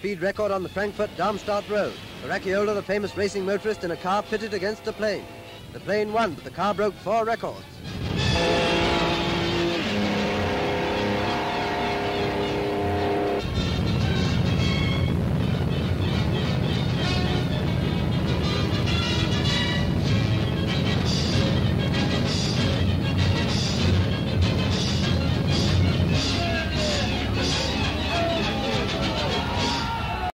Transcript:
speed record on the Frankfurt-Darmstadt road. Caracciola, the famous racing motorist, in a car pitted against a plane. The plane won, but the car broke four records.